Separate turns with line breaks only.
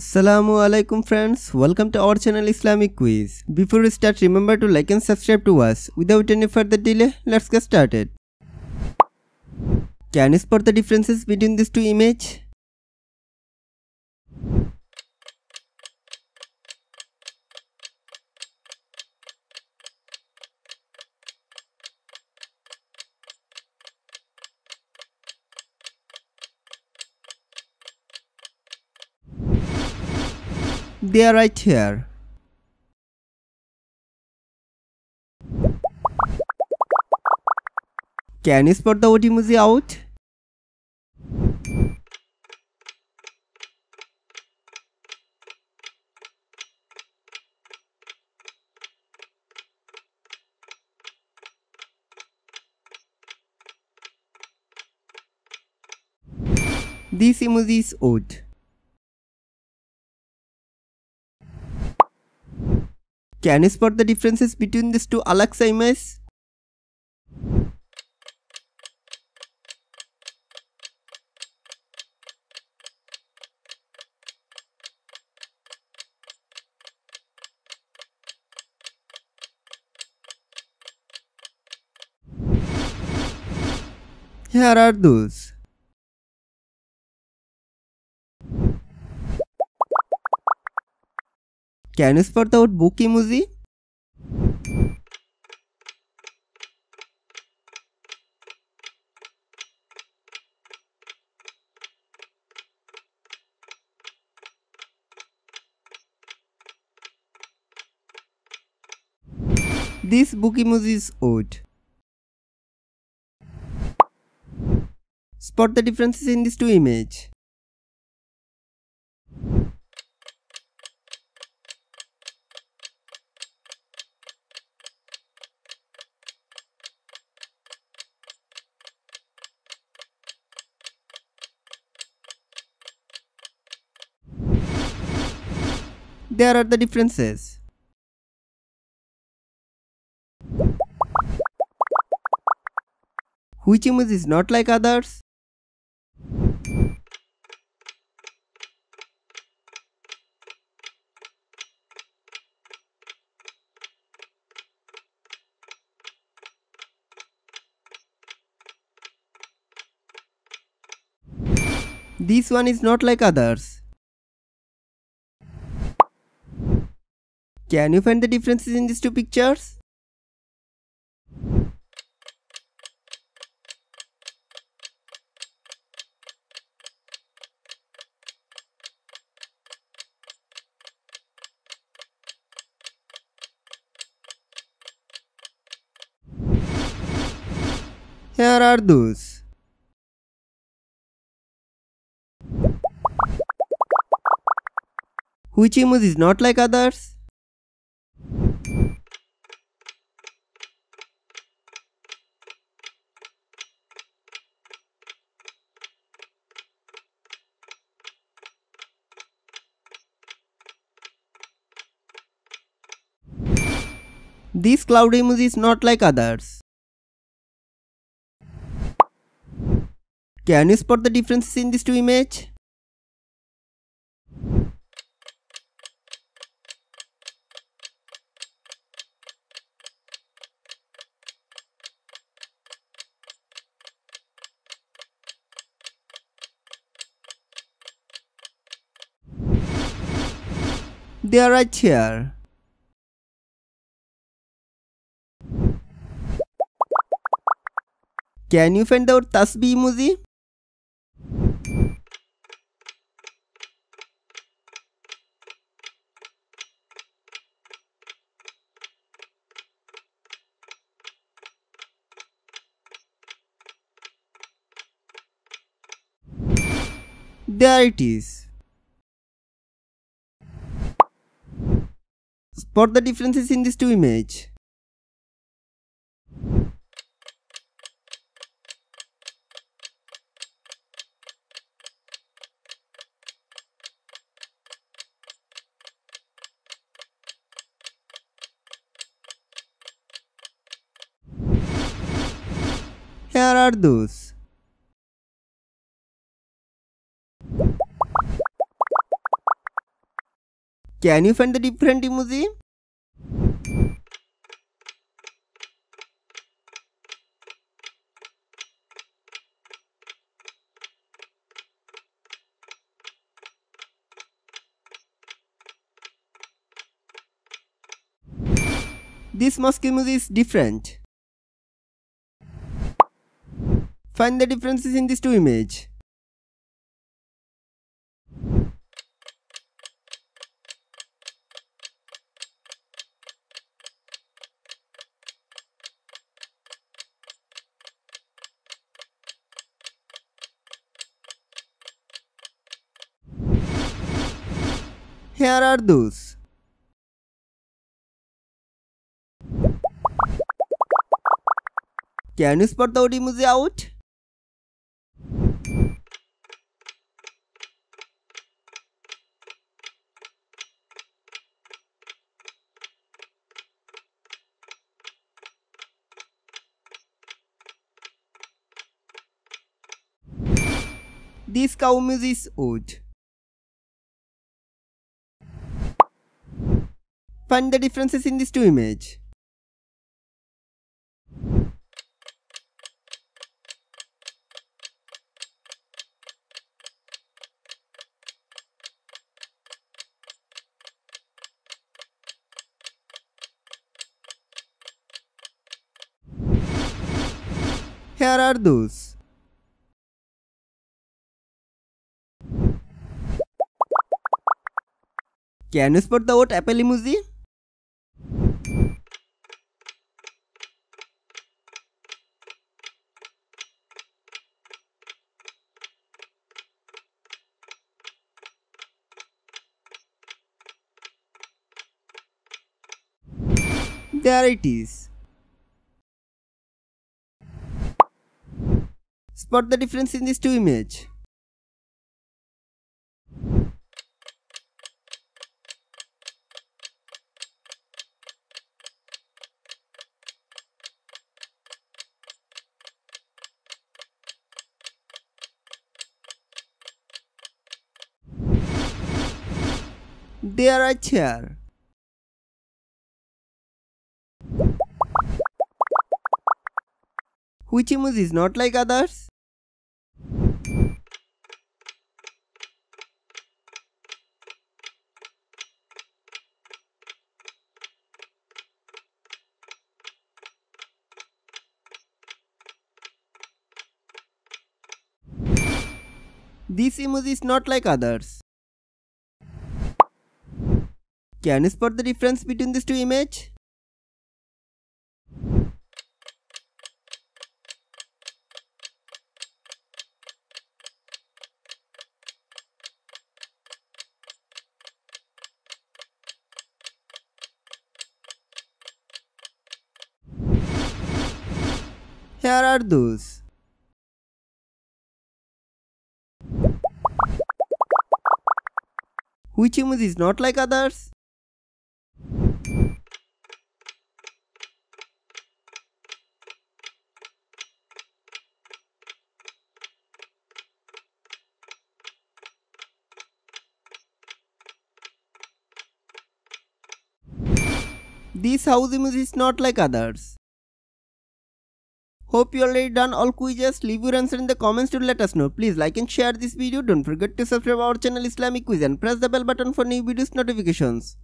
Assalamu alaikum friends, welcome to our channel Islamic Quiz. Before we start remember to like and subscribe to us. Without any further delay, let's get started. Can you spot the differences between these two images? They are right here. Can you spot the emoji out? This emoji is odd. Can you spot the differences between these two Alexa images? Here are those. Can you spot the word book emoji? This book emoji is odd. Spot the differences in these two images. There are the differences. Which image is not like others? This one is not like others. Can you find the differences in these two pictures? Here are those. Which image is not like others? This cloud emoji is not like others. Can you spot the differences in these two images? They are right here. Can you find our Tasbih emoji? There it is. Spot the differences in these two images. Here are those. Can you find the different emoji? This mosque emoji is different. Find the differences in these two images. Here are those. Can you spot the emoji out? This cow emoji is wood. Find the differences in these two images. Here are those. Can you spot the word apple emoji? There it is. Spot the difference in these two images. There are chair. Which emoji is not like others? This emoji is not like others. Can you spot the difference between these two images? Here are those. Which image is not like others? This house image is not like others. Hope you already done all quizzes. Leave your answer in the comments to let us know. Please like and share this video. Don't forget to subscribe our channel Islamic Quiz and press the bell button for new videos notifications.